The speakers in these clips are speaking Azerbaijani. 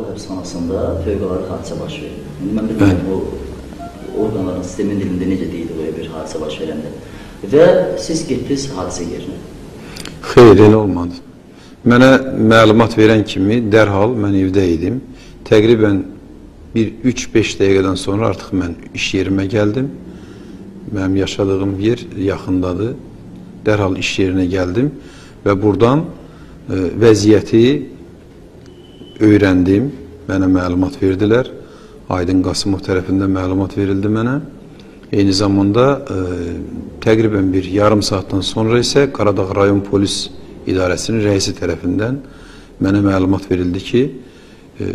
Bağlı həbsxanasında fövqəladə hadisə baş verdi. İndi mən bilmirəm o orqanların sistemin dilində necə deyildi böyle bir hadisə baş verəndə. Və siz getdiniz hadisə yerinə. Xeyr, elə olmadı. Mənə məlumat verən kimi dərhal mən evdə idim. Təqribən bir 3-5 dəqiqədən sonra artıq mən iş yerimə gəldim. Mənim yaşadığım yer yaxındadır. Dərhal iş yerinə gəldim və buradan ə, vəziyyəti öyrəndim. Mənə məlumat verdilər. Aydın Qasımov tərəfindən məlumat verildi mənə. Eyni zamanda ə, təqribən bir yarım saatdan sonra isə Qaradağ rayon polis idarəsinin rəisi tərəfindən mənə məlumat verildi ki, e,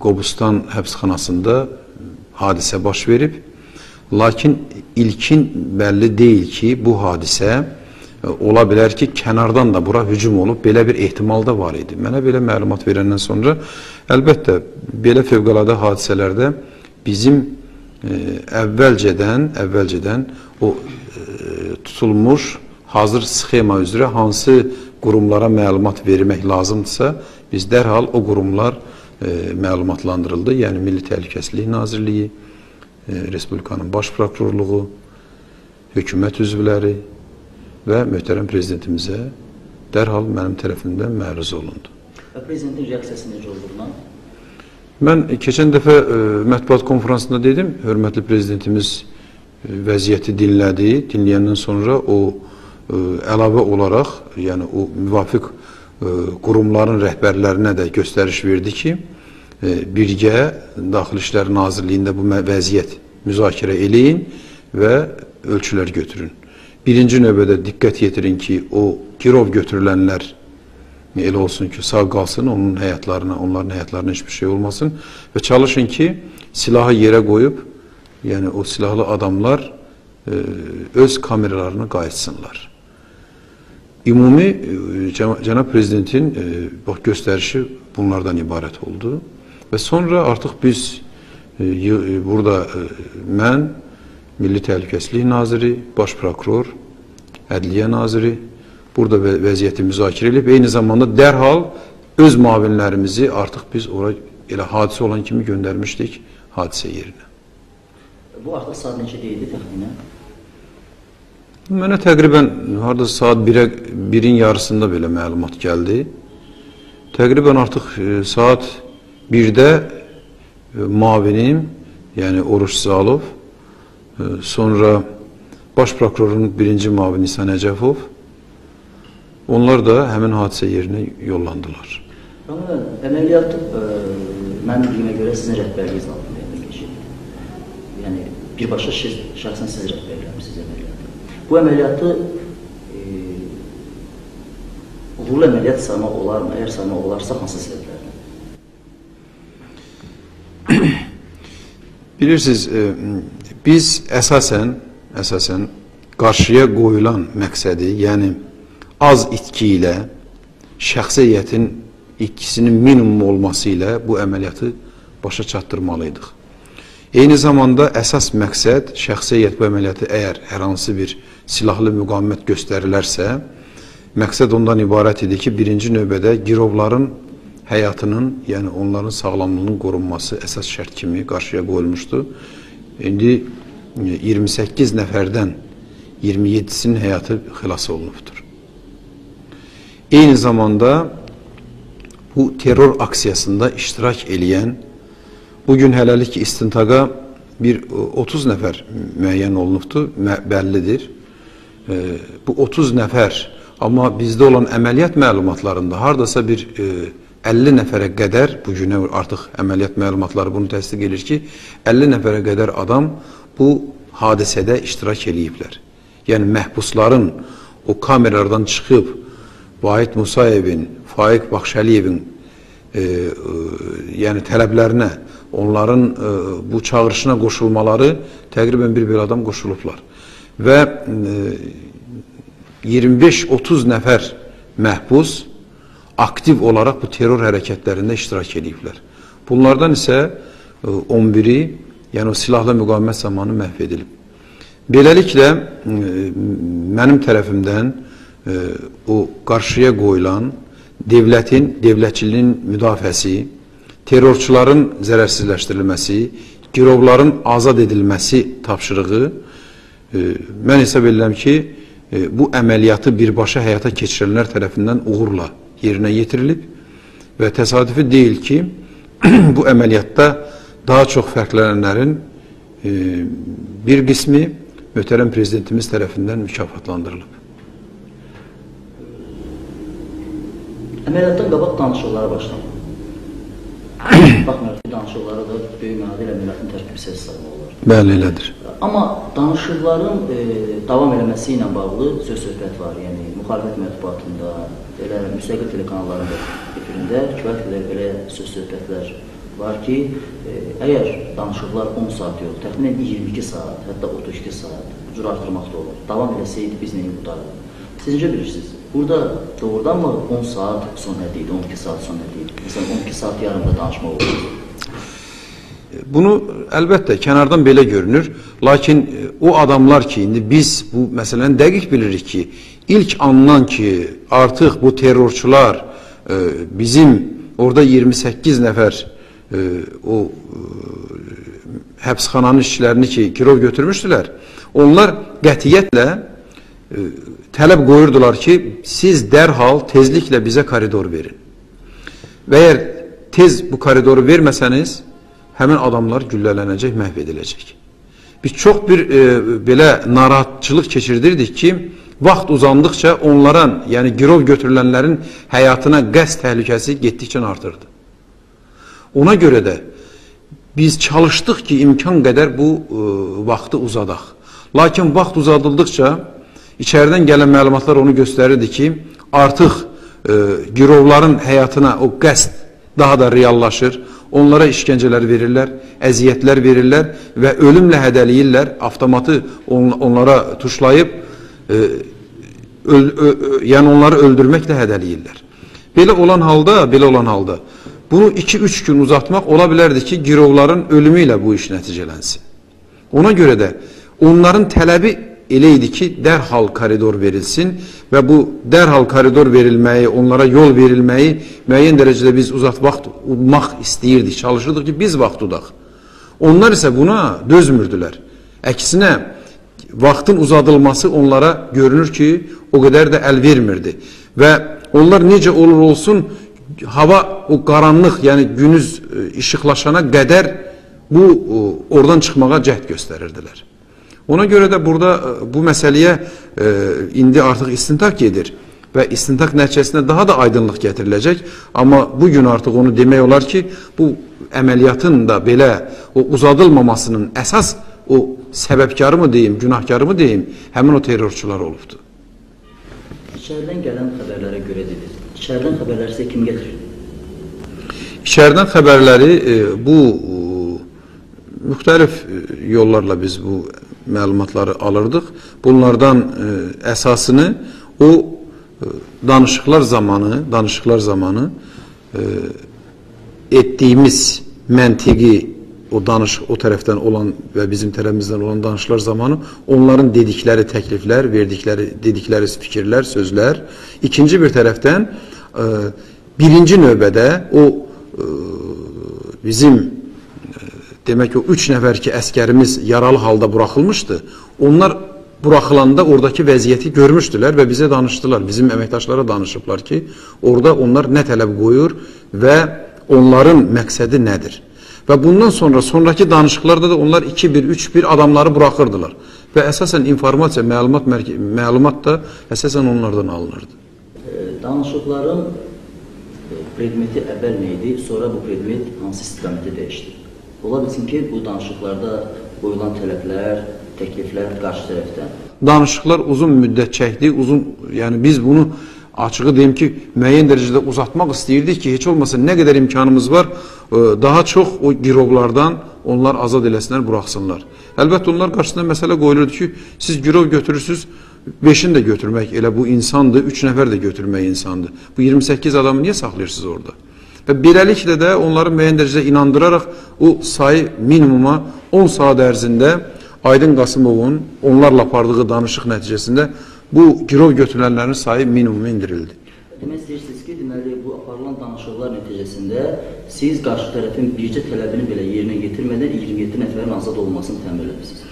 Qobustan həbsxanasında hadisə baş verib. Lakin ilkin bəlli deyil ki, bu hadisə e, ola bilər ki, kənardan da bura hücum olub, belə bir ehtimal da var idi. Mənə belə məlumat verəndən sonra, əlbəttə, belə fövqəladə hadisələrdə bizim e, əvvəlcədən, əvvəlcədən o e, tutulmuş hazır sxema üzrə hansı qurumlara məlumat vermək lazımdırsa, biz dərhal o qurumlar e, məlumatlandırıldı. Yəni Milli Təhlükəsizlik Nazirliyi, e, Respublikanın Baş Prokurorluğu, hökumət üzvləri və möhtərəm prezidentimizə dərhal mənim tərəfimdən məruz olundu. Və prezidentin reaksiyası necə oldu buna? Mən keçən dəfə e, mətbuat konferansında dedim, hörmətli prezidentimiz e, vəziyyəti dinlədi. Dinləyəndən sonra o e, əlavə olaraq, yəni o müvafiq e, qurumların rəhbərlərinə də göstəriş verdi ki, e, birgə Daxili İşlər Nazirliyində bu vəziyyət müzakirə eləyin və ölçülər götürün. Birinci növbədə diqqət yetirin ki, o girov götürülənlər elə olsun ki, sağ qalsın, onun həyatlarına, onların həyatlarına heç bir şey olmasın və çalışın ki, silahı yerə qoyub, yəni o silahlı adamlar e, öz kameralarına qayıtsınlar. Ümumi e, cəna- cənab prezidentin e, bax göstərişi bunlardan ibarət oldu və sonra artıq biz e, e, burada e, mən Milli Təhlükəsizlik naziri, baş prokuror, Ədliyyə naziri burada və- vəziyyəti müzakirə edib eyni zamanda dərhal öz müavinlərimizi artıq biz ora elə hadisə olan kimi göndərmişdik hadisə yerinə. Bu artıq saat neçə deyildi təxminən? Mənə təqribən harda saat 1-ə 1-in yarısında belə məlumat gəldi. Təqribən artıq e, saat 1-də e, mavinim, yəni Oruç Zalov, sonra baş prokurorun birinci mavini İhsan Əcəfov, onlar da həmin hadisə yerinə yollandılar. Ramazan, əməliyyat ə, mənim bildiyimə görə sizin rəhbərliyiniz altında həyata keçirildi. Yəni birbaşa siz, şəxsən siz rəhbərlik etmisiniz əməliyyatı. Bu əməliyyatı e, uğurlu əməliyyat saymaq olarmı? Əgər saymaq olarsa hansı səbəblərdən? Bilirsiniz, e, biz əsasən əsasən qarşıya qoyulan məqsədi, yəni az itki ilə şəxsi heyətin itkisinin minimum olması ilə bu əməliyyatı başa çatdırmalıydıq. Eyni zamanda əsas məqsəd şəxsi heyət bu əməliyyatı əgər hər hansı bir silahlı müqavimət göstərilərsə, məqsəd ondan ibarət idi ki, birinci növbədə girovların həyatının, yəni onların sağlamlığının qorunması əsas şərt kimi qarşıya qoyulmuşdu. İndi 28 nəfərdən 27-sinin həyatı xilas olunubdur. Eyni zamanda bu terror aksiyasında iştirak eləyən bugün hələlik istintaqa bir 30 nəfər müəyyən olunubdur, bəllidir. E, bu 30 nəfər amma bizdə olan əməliyyat məlumatlarında hardasa bir e, 50 nəfərə qədər bu günə artıq əməliyyat məlumatları bunu təsdiq edir ki, 50 nəfərə qədər adam bu hadisədə iştirak eləyiblər. Yəni məhbusların o kameralardan çıxıb Vahid Musayevin, Faiq Baxşəliyevin e, e, yəni tələblərinə, onların e, bu çağırışına qoşulmaları təqribən bir bir adam qoşulublar. Və e, 25-30 nəfər məhbus aktiv olaraq bu terror hərəkətlərində iştirak ediblər. Bunlardan isə e, 11-i, yəni o silahlı müqavimət zamanı məhv edilib. Beləliklə, e, mənim tərəfimdən e, o qarşıya qoyulan devlətin, devlətçiliyin müdafiəsi, terrorçuların zərərsizləşdirilməsi, girovların azad edilməsi tapşırığı e, mən hesab edirəm ki, bu əməliyyatı birbaşa həyata keçirənlər tərəfindən uğurla yerinə yetirilib və təsadüfi deyil ki, bu əməliyyatda daha çox fərqlənənlərin e, bir qismi möhtərəm prezidentimiz tərəfindən mükafatlandırılıb. Əməliyyatdan qabaq danışıqlara başlandı. Baxmayaraq ki, danışıqları da böyük mənada ilə əməliyyatın tərkib hissəsi sayılmaq olar. Bəli, elədir. Amma danışıqların e, davam eləməsi ilə bağlı söz-söhbət var. Yəni müxalifət mətbuatında, elə müstəqil telekanalların da efirində kifayət qədər belə söz-söhbətlər var ki, e, əgər danışıqlar 10 saat yox, təxminən 22 saat, hətta 32 saat cür artırmaq da olur. Davam eləsəydi biz nəyi qutarıq? Siz necə bilirsiniz? Burada doğrudanmı 10 saat son həddi idi, 12 saat son həddi idi? Məsələn 12 saat yarımda danışmaq olur. Bunu əlbəttə kənardan belə görünür. Lakin e, o adamlar ki, indi biz bu məsələni dəqiq bilirik ki, ilk andan ki, artıq bu terrorçular e, bizim orada 28 nəfər e, o həbsxananın işçilərini ki, girov götürmüşdülər. Onlar qətiyyətlə tələb qoyurdular ki, siz dərhal tezliklə bizə koridor verin. Və əgər tez bu koridoru verməsəniz, həmin adamlar güllələnəcək, məhv ediləcək. Biz çox bir e, belə narahatçılıq keçirdirdik ki, vaxt uzandıqca onların, yəni girov götürülənlərin həyatına qəst təhlükəsi getdikcə artırdı. Ona görə də biz çalışdıq ki, imkan qədər bu e, vaxtı uzadaq. Lakin vaxt uzadıldıqca İçəridən gələn məlumatlar onu göstərirdi ki, artıq e, girovların həyatına o qəsd daha da reallaşır. Onlara işgəncələr verirlər, əziyyətlər verirlər və ölümlə hədəliyirlər. Avtomatı on, onlara tuşlayıb, e, öl, ö, ö, yəni onları öldürməklə hədəliyirlər. Belə olan halda, belə olan halda bunu 2-3 gün uzatmaq ola bilərdi ki, girovların ölümü ilə bu iş nəticələnsin. Ona görə də onların tələbi elə idi ki, dərhal koridor verilsin və bu dərhal koridor verilməyi, onlara yol verilməyi müəyyən dərəcədə biz uzat vaxt udmaq istəyirdik, çalışırdıq ki, biz vaxt udaq. Onlar isə buna dözmürdülər. Əksinə, vaxtın uzadılması onlara görünür ki, o qədər də əl vermirdi. Və onlar necə olur olsun, hava o qaranlıq, yəni günüz e, işıqlaşana qədər bu oradan çıxmağa cəhd göstərirdilər. Ona görə də burada e, bu məsələyə e, indi artıq istintaq gedir və istintaq nəticəsində daha da aydınlıq gətiriləcək. Amma bu gün artıq onu demək olar ki, bu əməliyyatın da belə o uzadılmamasının əsas o səbəbkarı mı deyim, günahkarı mı deyim, həmin o terrorçular olubdur. İçəridən gələn xəbərlərə görə dedir. İçəridən xəbərləri sizə kim gətirir? İçəridən xəbərləri e, bu müxtəlif yollarla biz bu məlumatları alırdıq. Bunlardan e, əsasını o e, danışıqlar zamanı, danışıqlar zamanı e, etdiyimiz məntiqi o danış o tərəfdən olan və bizim tərəfimizdən olan danışıqlar zamanı onların dedikləri təkliflər, verdikləri dedikləri fikirlər, sözlər. İkinci bir tərəfdən e, birinci növbədə o e, bizim demək o üç nəfər ki, əskərimiz yaralı halda buraxılmışdı, onlar buraxılanda oradakı vəziyyəti görmüşdülər və bizə danışdılar, bizim əməkdaşlara danışıblar ki, orada onlar nə tələb qoyur və onların məqsədi nədir? Və bundan sonra, sonraki danışıqlarda da onlar 2-1, 3-1 adamları buraxırdılar. Və əsasən informasiya, məlumat, məlumat da əsasən onlardan alınırdı. Danışıqların predmeti əvvəl nə idi, sonra bu predmet hansı istiqamətə dəyişdi? Ola bilsin ki, bu danışıqlarda qoyulan tələblər, təkliflər qarşı tərəfdən. Danışıqlar uzun müddət çəkdi, uzun, yəni biz bunu açığı deyim ki, müəyyən dərəcədə uzatmaq istəyirdik ki, heç olmasa nə qədər imkanımız var, daha çox o girovlardan onlar azad eləsinlər, buraxsınlar. Əlbəttə onlar qarşısında məsələ qoyulurdu ki, siz girov götürürsünüz, 5-ini də götürmək elə bu insandır, 3 nəfər də götürmək insandır. Bu 28 adamı niyə saxlayırsınız orada? Və beləliklə də onları müəyyən dərəcədə inandıraraq o sayı minimuma 10 saat ərzində Aydın Qasımovun onlarla apardığı danışıq nəticəsində bu girov götürülənlərin sayı minimuma indirildi. Demək istəyirsiniz ki, deməli bu aparılan danışıqlar nəticəsində siz qarşı tərəfin bircə tələbini belə yerinə yetirmədən 27 nəfərin azad olmasını təmin edirsiniz.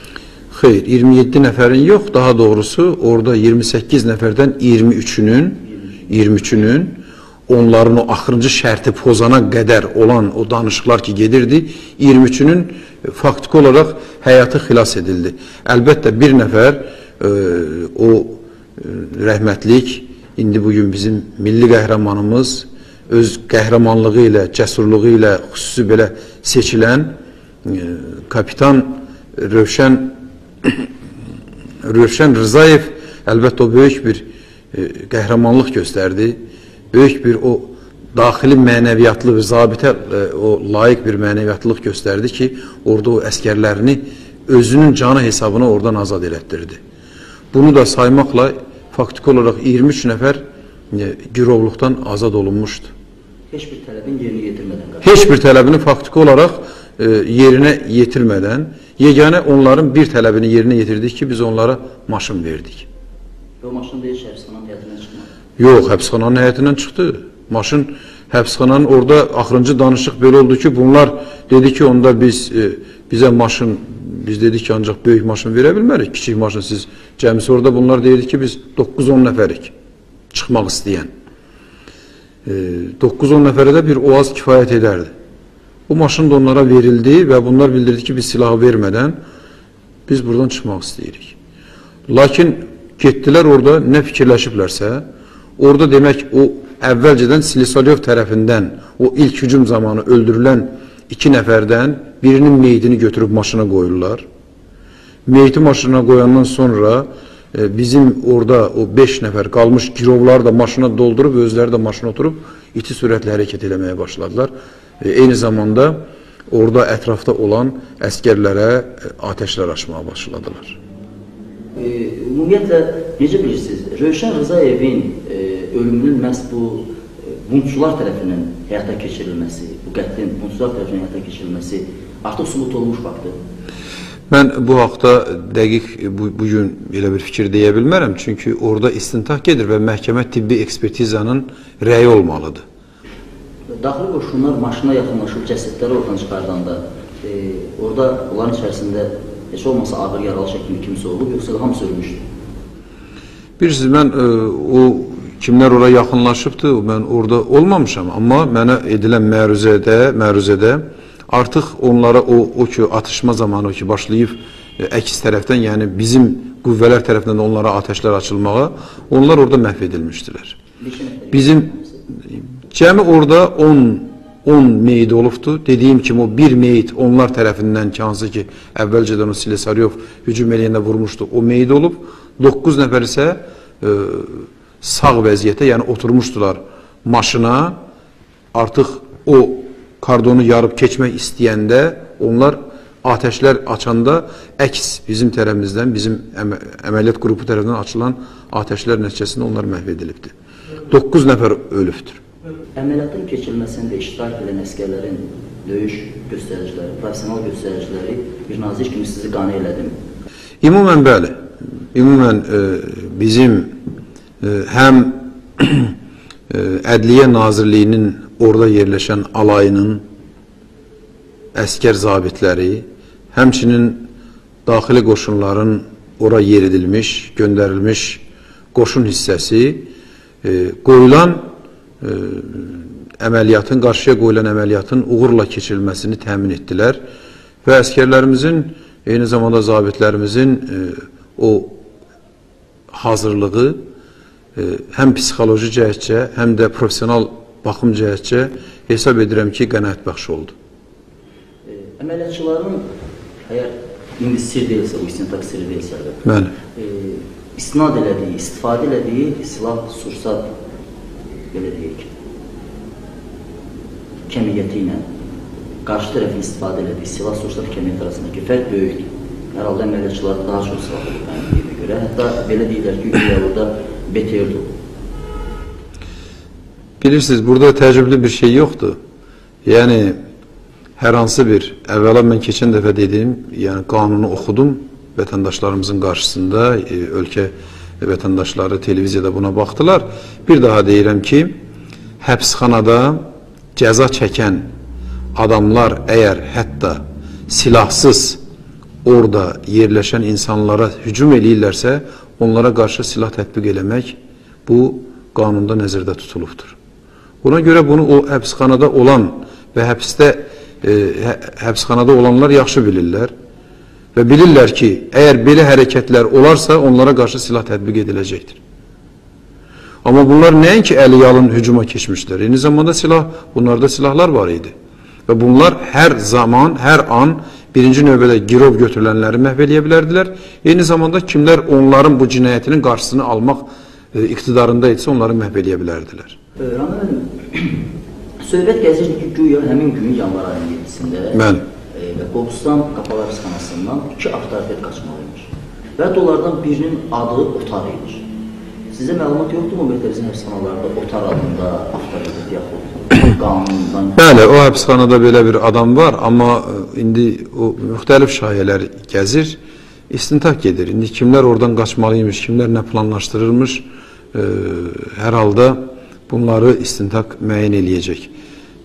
Xeyr, 27 nəfərin yox, daha doğrusu orada 28 nəfərdən 23-ünün 23-ünün onların o axırıncı şərti pozana qədər olan o danışıqlar ki gedirdi, 23-ünün faktiki olaraq həyatı xilas edildi. Əlbəttə bir nəfər e, o e, rəhmətlik indi bugün bizim milli qəhrəmanımız öz qəhrəmanlığı ilə, cəsurluğu ilə xüsusi belə seçilən e, kapitan Rövşən Rövşən Rızayev əlbəttə o böyük bir e, qəhrəmanlıq göstərdi. Böyük bir o daxili mənəviyyatlı bir zabitə e, o layiq bir mənəviyyatlılıq göstərdi ki, orada o əskərlərini özünün canı hesabına oradan azad elətdirdi. Bunu da saymaqla faktiki olaraq 23 nəfər girovluqdan azad olunmuşdu. Heç bir tələbin yerinə yetirmədən qarşı. Heç bir tələbini faktiki olaraq e, yerinə yetirmədən, yeganə onların bir tələbini yerinə yetirdik ki, biz onlara maşın verdik. Və o maşın deyil şəhərstanın həyatından çıxmadı. Yox, həbsxananın həyətindən çıxdı. Maşın həbsxananın orada axırıncı danışıq belə oldu ki, bunlar dedi ki, onda biz e, bizə maşın biz dedik ki, ancaq böyük maşın verə bilmərik. Kiçik maşın siz cəmisi orada bunlar deyirdi ki, biz 9-10 nəfərik çıxmaq istəyən. E, 9-10 nəfərə də bir oaz kifayət edərdi. Bu maşın da onlara verildi və bunlar bildirdi ki, biz silahı vermədən biz buradan çıxmaq istəyirik. Lakin getdilər orada nə fikirləşiblərsə, orada demək o əvvəlcədən Silisalyov tərəfindən o ilk hücum zamanı öldürülən iki nəfərdən birinin meyidini götürüb maşına qoyurlar. Meyiti maşına qoyandan sonra bizim orada o 5 nəfər qalmış girovlar da maşına doldurub, özləri də maşına oturub iti sürətlə hərəkət eləməyə başladılar. E, eyni zamanda orada ətrafda olan əskərlərə e, atəşlər açmağa başladılar. E, ümumiyyətlə, necə bilirsiniz, Rövşən Rızayevin e, ölümünün məhz bu e, bunçular tərəfindən həyata keçirilməsi, bu qətlin bunçular tərəfindən həyata keçirilməsi artıq sübut olmuş faktdır. Mən bu haqda dəqiq bu, bugün belə bir fikir deyə bilmərəm. Çünki orada istintaq gedir və məhkəmə tibbi ekspertizanın rəyi olmalıdır. Daxili qoşunlar maşına yaxınlaşıb cəsədləri oradan çıxardanda, e, orada onların içərisində heç olmasa ağır yaralı şəkildə kimsə olub, yoxsa hamısı ölmüşdü? Bilirsiniz, mən ə, o kimlər ora yaxınlaşıbdı, mən orada olmamışam, amma mənə edilən məruzədə, məruzədə artıq onlara o o ki atışma zamanı ki başlayıb ə, əks tərəfdən, yəni bizim qüvvələr tərəfindən onlara atəşlər açılmağa, onlar orada məhv edilmişdilər. Bizim cəmi orada 10 10 meyit olubdu. Dediyim kimi o bir meyit onlar tərəfindən ki, hansı ki əvvəlcədən o Silesaryov hücum eləyəndə vurmuşdu, o meyit olub. 9 nəfər isə e, sağ vəziyyətə, yəni oturmuşdular maşına. Artıq o kardonu yarıb keçmək istəyəndə onlar atəşlər açanda əks bizim tərəfimizdən, bizim əmə əməliyyat qrupu tərəfindən açılan atəşlər nəticəsində onlar məhv edilibdir. 9 nəfər ölübdür. Əməliyyatın keçirilməsində iştirak edən əskərlərin döyüş göstəriciləri, professional göstəriciləri bir nazir kimi sizi qane elədim. Ümumən bəli. Ümumən e, bizim e, həm Ədliyyə Nazirliyinin orada yerləşən alayının əskər zabitləri, həmçinin daxili qoşunların ora yeridilmiş, göndərilmiş qoşun hissəsi e, qoyulan e, əməliyyatın, qarşıya qoyulan əməliyyatın uğurla keçirilməsini təmin etdilər və əskərlərimizin, eyni zamanda zabitlərimizin e, o hazırlığı həm psixoloji cəhətcə, həm də professional baxım cəhətcə hesab edirəm ki, qənaət bəxş oldu. E, əməliyyatçıların əgər indi sir deyilsə, bu istintaq sirri deyilsə, Bəli. e, istinad elədiyi, istifadə elədiyi silah, sursat belə deyək, kəmiyyəti ilə qarşı tərəfin istifadə elədiyi silah, sursat kəmiyyəti arasındakı fərq böyükdür. Hər halda əməliyyatçılar daha çox olub mənim deyimə görə. Hətta belə deyirlər ki, orada BTR olub. Bilirsiniz, burada təcrübli bir şey yoxdur. Yəni, hər hansı bir, əvvəla mən keçən dəfə dedim, yəni qanunu oxudum vətəndaşlarımızın qarşısında, e, ölkə vətəndaşları televiziyada buna baxdılar. Bir daha deyirəm ki, həbsxanada cəza çəkən adamlar əgər hətta silahsız orada yerləşən insanlara hücum eləyirlərsə, onlara qarşı silah tətbiq eləmək bu qanunda nəzərdə tutulubdur. Buna görə bunu o həbsxanada olan və həbsdə e, hə, həbsxanada olanlar yaxşı bilirlər və bilirlər ki, əgər belə hərəkətlər olarsa, onlara qarşı silah tətbiq ediləcəkdir. Amma bunlar nəinki əli yalın hücuma keçmişlər. Eyni zamanda silah, bunlarda silahlar var idi. Və bunlar hər zaman, hər an birinci növbədə girov götürülənləri məhv eləyə bilərdilər. Eyni zamanda kimlər onların bu cinayətinin qarşısını almaq e, iqtidarında etsə onları məhv eləyə bilərdilər. Müəllim, söhbət gəzirdi ki, güya həmin günün yanvar ayının 7-sində Mən e, Qobustan Qapalı Həbsxanasından iki avtoritet qaçmalıymış. Və onlardan birinin adı Otar imiş. Sizə məlumat yoxdur mu ümumiyyətlə bizim həbsxanalarda Otar adında avtoritet yaxud? Bəli, o həbsxanada belə bir adam var, amma e, indi o müxtəlif şayələr gəzir, istintaq gedir. İndi kimlər oradan qaçmalıymış, kimlər nə planlaşdırırmış, e, hər halda bunları istintaq müəyyən eləyəcək.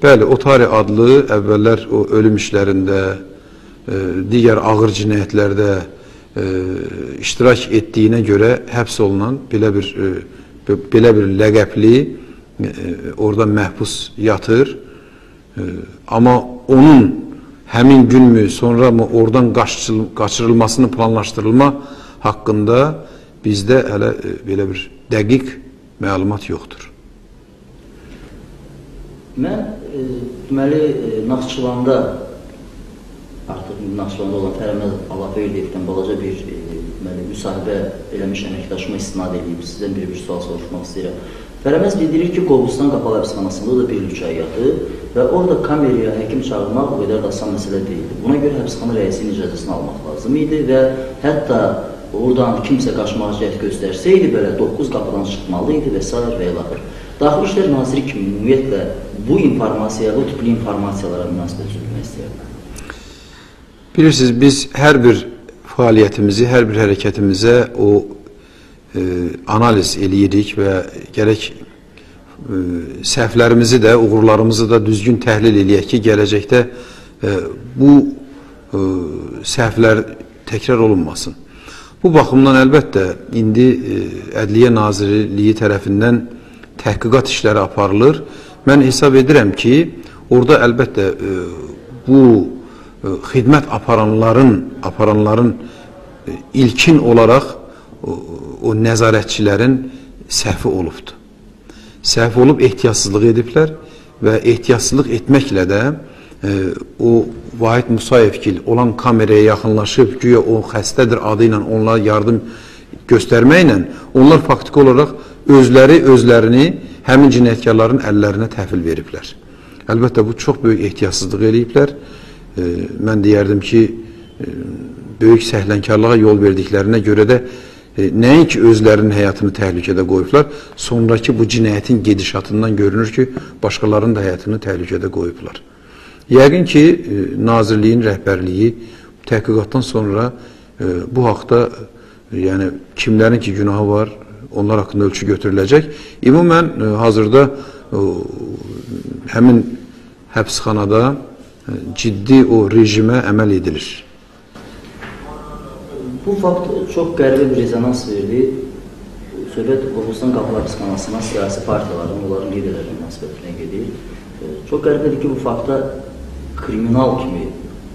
Bəli, Otari adlı əvvəllər o ölüm işlərində, e, digər ağır cinayətlərdə e, iştirak etdiyinə görə həbs olunan belə bir e, belə bir ləqəbli orada məhbus yatır. E, amma onun həmin günmü, sonra mı oradan qaçırıl qaçırılmasını planlaşdırılma haqqında bizdə hələ e, belə bir dəqiq məlumat yoxdur. Mən e, deməli e, Naxçıvanda artıq Naxçıvanda olan Fərəməz Allahberdiyevdən balaca bir e, deməli müsahibə eləmiş əməkdaşıma istinad edib sizdən bir-bir sual soruşmaq istəyirəm. Fərəməz bildirir ki, Qobustan qapalı həbsxanasında o da bir üç ay yatıb və orada kameraya həkim çağırmaq o qədər də asan məsələ deyildi. Buna görə həbsxana rəisinin icazəsini almaq lazım idi və hətta oradan kimsə qaçmağa cəhd göstərsəydi belə 9 qapıdan çıxmalı idi və s. və ilaxır. Daxili İşlər Naziri kimi ümumiyyətlə bu informasiya, bu tipli informasiyalara münasibət sürmək istəyirəm. Bilirsiniz, biz hər bir fəaliyyətimizi, hər bir hərəkətimizə o analiz eləyirik və gərək e, səhvlərimizi də, uğurlarımızı da düzgün təhlil eləyək ki, gələcəkdə e, bu e, səhvlər təkrar olunmasın. Bu baxımdan əlbəttə indi Ədliyyə Nazirliyi tərəfindən təhqiqat işləri aparılır. Mən hesab edirəm ki, orada əlbəttə bu xidmət aparanların aparanların ilkin olaraq o, nəzarətçilərin səhvi olubdur. Səhv olub ehtiyatsızlıq ediblər və ehtiyatsızlıq etməklə də e, o Vahid Musayevgil olan kameraya yaxınlaşıb, güya o xəstədir adı ilə onlara yardım göstərməklə onlar faktiki olaraq özləri özlərini həmin cinayətkarların əllərinə təhvil veriblər. Əlbəttə bu çox böyük ehtiyatsızlıq eləyiblər e, mən deyərdim ki, e, böyük səhlənkarlığa yol verdiklərinə görə də e, nəinki özlərinin həyatını təhlükədə qoyublar, sonraki bu cinayətin gedişatından görünür ki, başqalarının da həyatını təhlükədə qoyublar. Yəqin ki, e, nazirliyin rəhbərliyi təhqiqatdan sonra e, bu haqda e, yəni kimlərin ki günahı var, onlar haqqında ölçü götürüləcək. Ümumən e, hazırda e, həmin həbsxanada ciddi o rejimə əməl edilir. Bu fakt çox qəribə bir rezonans verdi. Söhbət Qobustan Qapılar Pısqanasına siyasi partiyaların, onların liderlərinin münasibətinə gedir. Çox qəribədir ki, bu fakta kriminal kimi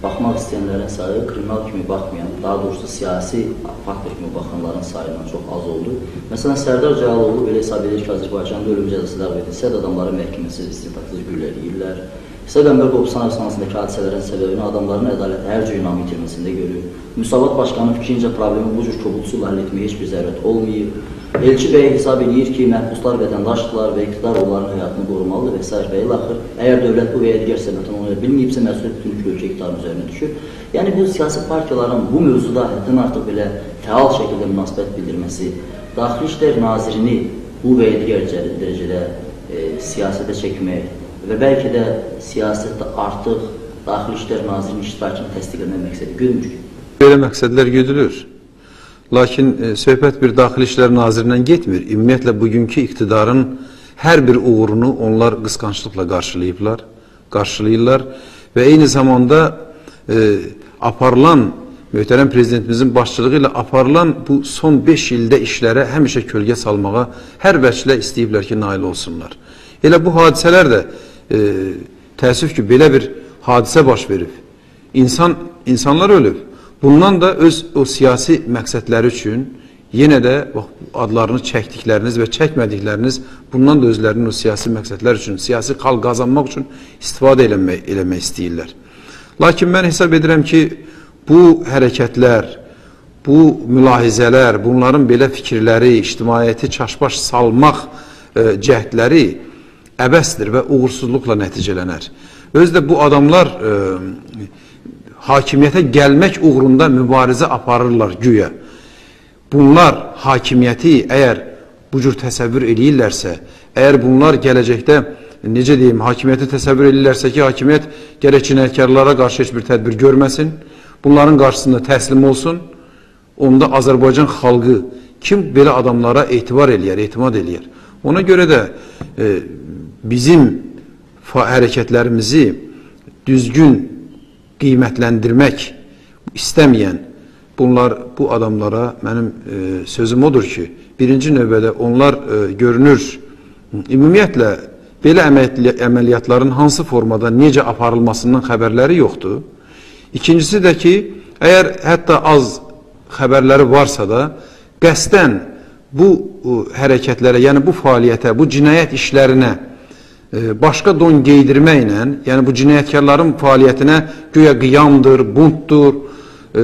baxmaq istəyənlərin sayı kriminal kimi baxmayan, daha doğrusu siyasi faktor kimi baxanların sayından çox az oldu. Məsələn, Sərdar Cəlalıoğlu belə hesab edir ki, Azərbaycanda ölüm cəzası ləğv edilsə də adamları məhkəməsiz istintaqsız güllələyirlər. İsa Qəmbər Qobustan həbsxanasındakı hadisələrin səbəbini adamların ədalət hər cür inam itirməsində görür. Müsavat başqanının fikrincə problemi bu cür kobud üsulla həll etməyə heç bir zərurət olmayıb. Elçi bəy hesab edir ki, məhbuslar vətəndaşdırlar və iqtidar onların həyatını qorumalıdır və s. və ilaxır. Əgər dövlət bu və ya digər səbəbdən onu bilməyibsə, məsuliyyət bütün ölkə iqtidarın üzərinə düşür. Yəni bu siyasi partiyaların bu mövzuda həddən artıq belə fəal şəkildə münasibət bildirməsi, Daxili İşlər Nazirini bu və ya digər dərəcədə e, siyasətə çəkmək və bəlkə də siyasətdə artıq Daxili İşlər Nazirinin iştirakını təsdiqləmək məqsədi görmür. Belə məqsədlər güdülür. Lakin e, söhbət bir Daxili İşlər Nazirindən getmir. Ümumiyyətlə bugünkü iqtidarın hər bir uğurunu onlar qısqanclıqla qarşılayıblar, qarşılayırlar və eyni zamanda e, aparılan möhtərəm prezidentimizin başçılığı ilə aparılan bu son 5 ildə işlərə həmişə kölgə salmağa hər vəclə istəyiblər ki, nail olsunlar. Elə bu hadisələr də e, təəssüf ki, belə bir hadisə baş verib. İnsan, insanlar ölüb. Bundan da öz o siyasi məqsədləri üçün yenə də bax, adlarını çəkdikləriniz və çəkmədikləriniz bundan da özlərinin o siyasi məqsədlər üçün, siyasi xal qazanmaq üçün istifadə eləmək, eləmək istəyirlər. Lakin mən hesab edirəm ki, bu hərəkətlər, bu mülahizələr, bunların belə fikirləri, ictimaiyyəti çaşbaş salmaq e, cəhdləri əbəsdir və uğursuzluqla nəticələnər. Özdə bu adamlar e, hakimiyyətə gəlmək uğrunda mübarizə aparırlar güya. Bunlar hakimiyyəti əgər bu cür təsəvvür eləyirlərsə, əgər bunlar gələcəkdə necə deyim, hakimiyyəti təsəvvür edirlərsə ki, hakimiyyət gərək cinayətkarlara qarşı heç bir tədbir görməsin, bunların qarşısında təslim olsun, onda Azərbaycan xalqı kim belə adamlara etibar eləyər, etimad eləyər. Ona görə də e, bizim hərəkətlərimizi düzgün qiymətləndirmək istəməyən bunlar bu adamlara mənim e, sözüm odur ki, birinci növbədə onlar e, görünür ümumiyyətlə belə əməliyyatların hansı formada necə aparılmasından xəbərləri yoxdur. İkincisi də ki, əgər hətta az xəbərləri varsa da qəsdən bu hərəkətlərə, yəni bu fəaliyyətə, bu cinayət işlərinə e, başqa don geydirməklə, yəni bu cinayətkarların fəaliyyətinə güya qiyamdır, buntdur, e,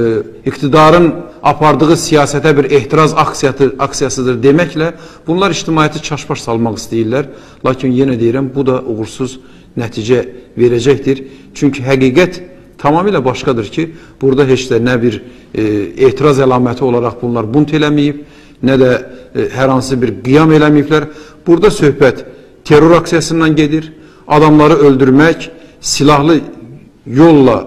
iqtidarın apardığı siyasətə bir ehtiraz aksiyası, aksiyasıdır deməklə bunlar ictimaiyyəti çaşbaş salmaq istəyirlər. Lakin yenə deyirəm, bu da uğursuz nəticə verəcəkdir. Çünki həqiqət tamamilə başqadır ki, burada heç də nə bir e, etiraz əlaməti olaraq bunlar bunt eləməyib, nə də e, hər hansı bir qiyam eləməyiblər. Burada söhbət terror aksiyasından gedir, adamları öldürmək, silahlı yolla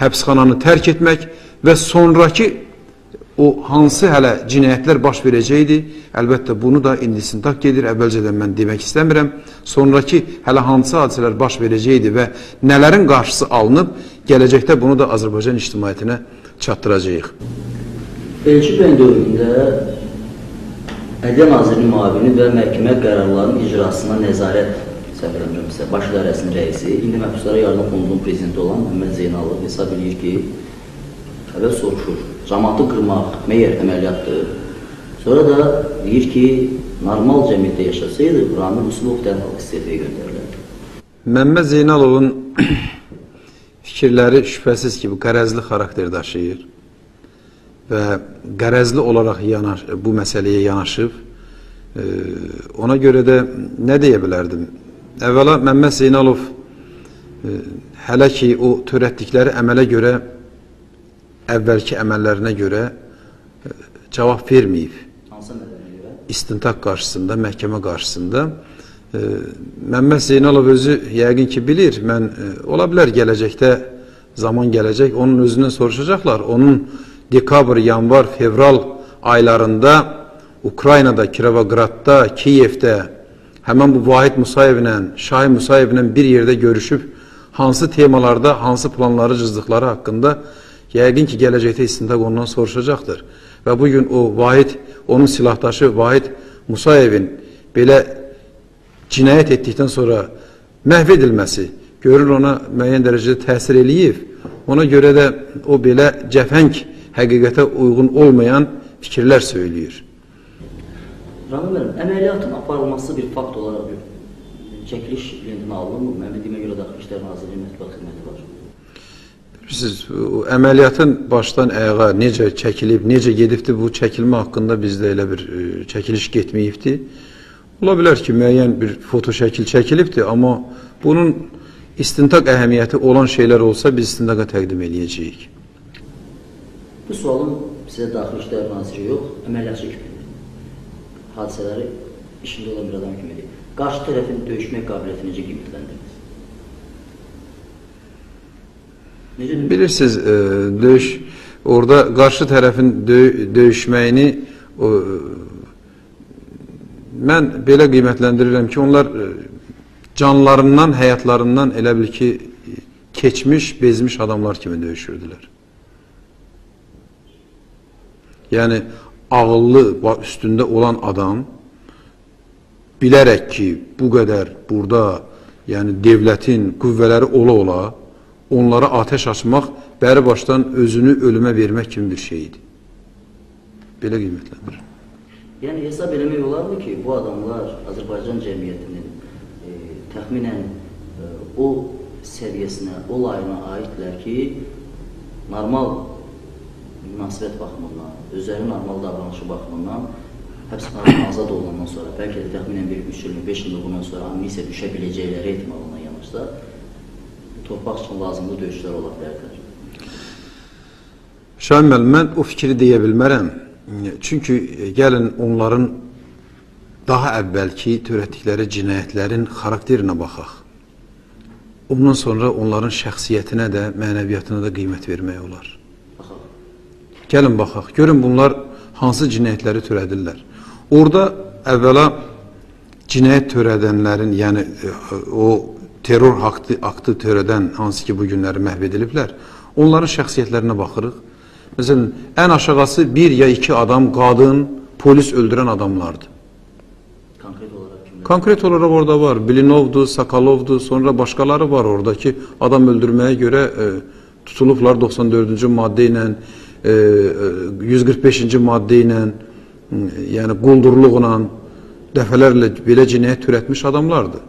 həbsxananı tərk etmək və sonraki o hansı hələ cinayətlər baş verəcəkdi, əlbəttə bunu da indi istintaq gedir, əvvəlcədən mən demək istəmirəm. Sonraki hələ hansı hadisələr baş verəcəkdi və nələrin qarşısı alınıb, gələcəkdə bunu da Azərbaycan ictimaiyyətinə çatdıracağıq. Elçi bəy dövründə Ədliyyə Nazirinin müavini və məhkəmə qərarlarının icrasına nəzarət səhv eləmirəmsə, baş idarəsinin rəisi, indi məhbuslara yardım fondunun prezidenti olan Məhəmməd Zeynalov hesab edir ki, əvvəl soruşur, cəmatı qırmaq məyər əməliyyatdır. Sonra da deyir ki, normal cəmiyyətdə yaşasaydı, Ramil Musulov dərhal istefaya göndərilərdi. Məhəmməd Zeynalovun fikirləri şübhəsiz ki, bu qərəzli xarakter daşıyır və qərəzli olaraq yanaş, bu məsələyə yanaşıb. E, ona görə də nə deyə bilərdim? Əvvəla Məmməd Zeynalov e, hələ ki o törətdikləri əmələ görə əvvəlki əməllərinə görə e, cavab verməyib. İstintaq qarşısında, məhkəmə qarşısında e, Məmməd Zeynalov özü yəqin ki bilir. Mən e, ola bilər gələcəkdə zaman gələcək, onun özündən soruşacaqlar. Onun dekabr, yanvar, fevral aylarında Ukraynada, Kirovogradda, Kiyevdə həmən bu Vahid Musayevlə, Şahin Musayevlə bir yerdə görüşüb hansı temalarda, hansı planları cızdıqları haqqında yəqin ki, gələcəkdə istintaq ondan soruşacaqdır. Və bugün o Vahid, onun silahdaşı Vahid Musayevin belə cinayət etdikdən sonra məhv edilməsi görür ona müəyyən dərəcədə təsir eləyib. Ona görə də o belə cəfəng həqiqətə uyğun olmayan fikirlər söyləyir. Ramil müəllim, əməliyyatın aparılması bir fakt olaraq bir çəkiliş lentinə alınmı? Mən bildiyimə görə Daxili İşlər Nazirliyi mətbuat xidməti var. Bilirsiniz, əməliyyatın başdan ayağa necə çəkilib, necə gedibdi bu çəkilmə haqqında bizdə elə bir ə, e, çəkiliş getməyibdi. Ola bilər ki, müəyyən bir foto şəkil çəkilibdi, amma bunun istintaq əhəmiyyəti olan şeylər olsa biz istintaqa təqdim eləyəcəyik. Bu sualın sizə daxili işlər naziri yox, əməliyyatçı kimi. Hadisələri işində olan bir adam kimidir. Qarşı tərəfin döyüşmək qabiliyyətini necə qiymətləndirirsiniz? Necə Bilirsiniz, e, döyüş orada qarşı tərəfin döy döyüşməyini o, mən belə qiymətləndirirəm ki, onlar e, canlarından, həyatlarından elə bil ki, keçmiş, bezmiş adamlar kimi döyüşürdülər. Yəni ağıllı üstündə olan adam bilərək ki, bu qədər burada, yəni devlətin qüvvələri ola-ola onlara atəş açmaq bəri başdan özünü ölümə vermək kimi bir şeydir. Belə qiymətləndirir. Yəni hesab eləmək olarmı ki, bu adamlar Azərbaycan cəmiyyətinin e, təxminən e, o səviyyəsinə, o layına aidlər ki, normal münasibət baxımından, özlərinin normal davranışı baxımından həbsxanadan azad olandan sonra, bəlkə də təxminən bir 3 il, 5 il bundan sonra amnisiya düşə biləcəkləri ehtimalına yanaşsa, torpaq üçün lazımlı döyüşlər ola bilərdir. Şahin müəllim, mən o fikri deyə bilmərəm. Çünki gəlin onların daha əvvəlki törətdikləri cinayətlərin xarakterinə baxaq. Ondan sonra onların şəxsiyyətinə də, mənəviyyatına da qiymət vermək olar. Gəlin baxaq, görün bunlar hansı cinayətləri törədirlər. Orada əvvəla cinayət törədənlərin, yəni e, o terror aktı, aktı törədən hansı ki bu günləri məhv ediliblər, onların şəxsiyyətlərinə baxırıq. Məsələn, ən aşağısı bir ya iki adam, qadın, polis öldürən adamlardır. Konkret olaraq kimlər? Konkret olaraq orada var. Bilinovdur, Sakalovdur, sonra başqaları var orada ki, adam öldürməyə görə e, tutulublar 94-cü maddə ilə, 145-ci maddə ilə, e, yəni quldurluqla dəfələrlə belə cinayət törətmiş adamlardır.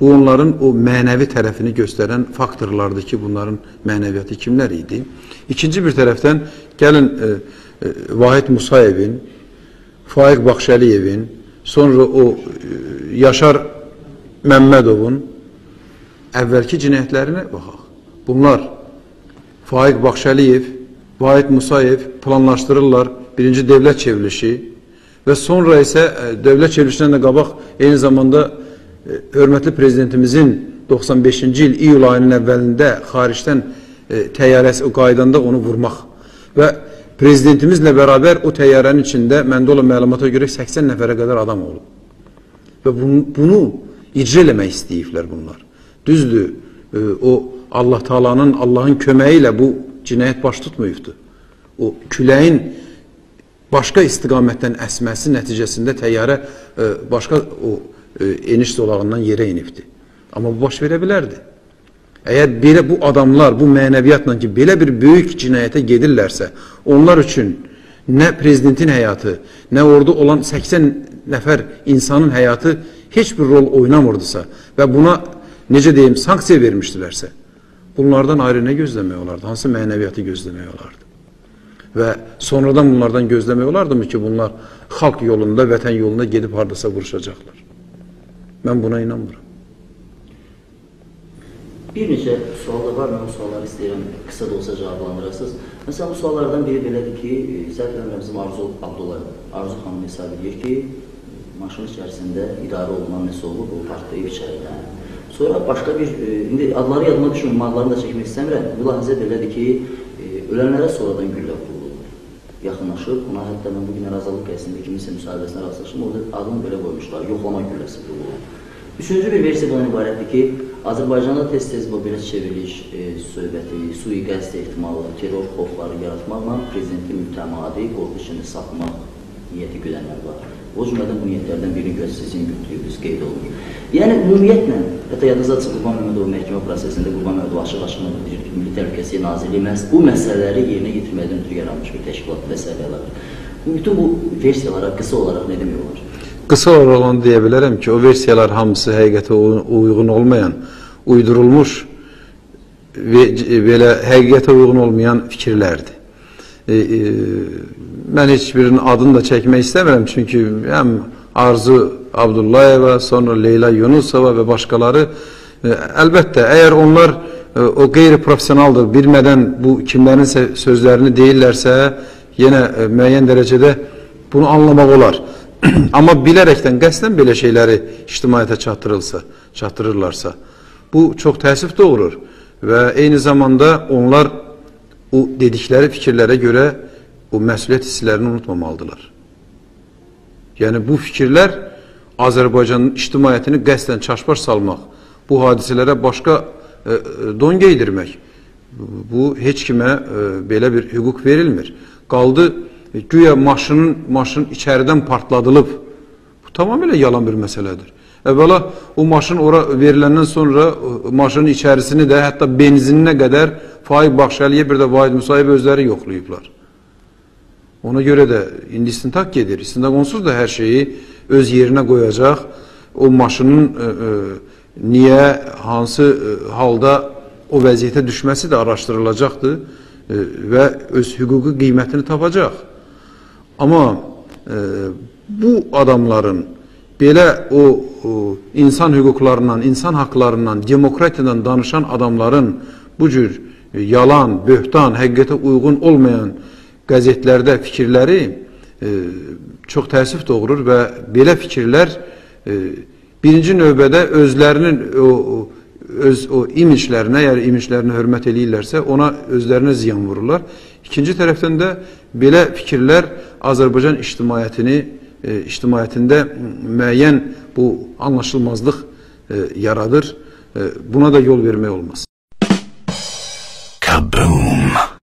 Bu onların o mənəvi tərəfini göstərən faktorlardır ki, bunların mənəviyyatı kimlər idi? İkinci bir tərəfdən gəlin e, e, Vahid Musayevin, Faiq Baxşəliyevin, sonra o e, Yaşar Məmmədovun əvvəlki cinayətlərinə baxaq. Bunlar Faiq Baxşəliyev, Vahid Musayev planlaşdırırlar birinci dövlət çevrilişi və sonra isə e, dövlət çevrilişindən də qabaq eyni zamanda e, hörmətli prezidentimizin 95-ci il iyul ayının əvvəlində xaricdən e, təyyarəsi qaydanda onu vurmaq və prezidentimizlə bərabər o təyyarənin içində məndə olan məlumata görə 80 nəfərə qədər adam olub. Və bunu, bunu icra eləmək istəyiblər bunlar. Düzdür, o Allah Taalanın, Allahın köməyi ilə bu cinayət baş tutmayıbdır. O küləyin başqa istiqamətdən əsməsi nəticəsində təyyarə e, başqa o e, eniş zolağından yerə inibdir. Amma bu baş verə bilərdi. Əgər belə bu adamlar bu mənəviyyatla ki, belə bir böyük cinayətə gedirlərsə, onlar üçün nə prezidentin həyatı, nə orada olan 80 nəfər insanın həyatı heç bir rol oynamırdısa və buna necə deyim, sanksiya vermişdilərsə, bunlardan ayrı nə gözləmək olardı? Hansı mənəviyyatı gözləmək olardı? Və sonradan bunlardan gözləmək olardımı ki, bunlar xalq yolunda, vətən yolunda gedib hardasa vuruşacaqlar? Mən buna inanmıram. Bir neçə sual da var, mən bu sualları istəyirəm qısa da olsa cavablandırasınız. Məsələn, bu suallardan biri belədir ki, səhv eləmirəmsə Arzu Abdullayev, Arzu xanım hesab edir ki, maşın içərisində idarə olunan nəsə olub, o partlayıb içəridə. Sonra başqa bir, e, indi adları yadıma düşmür, adlarını da çəkmək istəmirəm. Mülahizə belədir ki, e, ölənlərə sonradan güllə vurulur. Yaxınlaşıb, ona hətta mən bugün ərazalıq qəsində kiminsə müsahibəsinə rastlaşdım, orada adını belə qoymuşlar, yoxlama gülləsi vurulur. Üçüncü bir versiya bundan ibarətdir ki, Azərbaycanda tez-tez bu belə çevriliş, e, söhbəti, sui-qəsd ehtimalı, terror xofları yaratmaqla prezidenti mütəmadi qorxu içində saxlamaq niyyəti güdənlər var. O cümlədən bu niyyətlərdən birini gözsizin götürüyoruz, qeyd olunur. Yəni, ümumiyyətlə, hətta yadınızda çıxı Qurban Məhmədov məhkəmə prosesində Qurban Məhmədov açıq-açıq bildirir ki, Milli Təhlükəsizlik Nazirliyi məhz bu məsələləri yerinə yetirməkdən ötürü yaranmış bir təşkilat və səviyyələr. Bütün bu versiyalara qısa olaraq nə demək olar? Qısa olaraq onu deyə bilərəm ki, o versiyalar hamısı həqiqətə uyğun olmayan, uydurulmuş və belə həqiqətə uyğun olmayan fikirlərdir. E, e, mən heç birinin adını da çəkmək istəmirəm, çünki həm Arzu Abdullayeva, sonra Leyla Yunusova və başqaları e, əlbəttə, əgər onlar e, o qeyri-profesionaldır, bilmədən bu kimlərin sözlərini deyirlərsə, yenə e, müəyyən dərəcədə bunu anlamaq olar. Amma bilərəkdən, qəsdən belə şeyləri ictimaiyyətə çatdırılsa, çatdırırlarsa, bu çox təəssüf doğurur və eyni zamanda onlar o dedikləri fikirlərə görə o məsuliyyət hisslərini unutmamalıdırlar. Yəni, bu fikirlər Azərbaycanın ictimaiyyətini qəsdən çaşbaş salmaq, bu hadisələrə başqa e, e, don geydirmək. Bu heç kimə e, belə bir hüquq verilmir. Qaldı e, güya maşının maşın içəridən partladılıb. Bu tamamilə yalan bir məsələdir. Əvvəla o maşın ora veriləndən sonra e, maşının içərisini də hətta benzininə qədər Faiq Baxşəliyə bir də Vahid Musayev özləri yoxlayıblar. Ona görə də indi istintaq gedir. İstintaq onsuz da hər şeyi öz yerinə qoyacaq. O maşının ə, ə, niyə, hansı ə, halda o vəziyyətə düşməsi də araşdırılacaqdır ə, və öz hüquqi qiymətini tapacaq. Amma ə, bu adamların belə o, o insan hüquqlarından, insan haqlarından, demokratiyadan danışan adamların bu cür yalan, böhtan, həqiqətə uyğun olmayan qəzetlərdə fikirləri e, çox təəssüf doğurur və belə fikirlər e, birinci növbədə özlərinin o, o öz o imiclərinə, əgər imiclərinə hörmət eləyirlərsə, ona özlərinə ziyan vururlar. İkinci tərəfdən də belə fikirlər Azərbaycan ictimaiyyətini e, ictimaiyyətində müəyyən bu anlaşılmazlıq e, yaradır. E, buna da yol vermək olmaz. Kaboom!